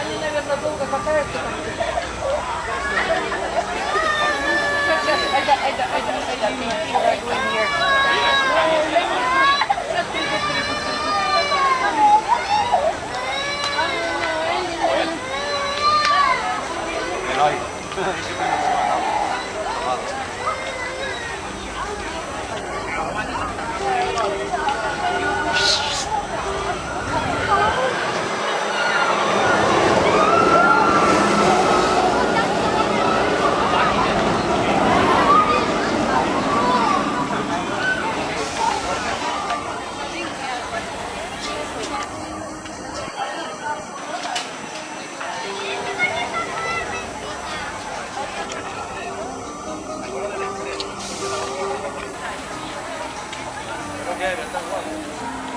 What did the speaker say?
Они, наверное, долго катаются там. Это, это, это, это, это. ない。quebra, tá bom.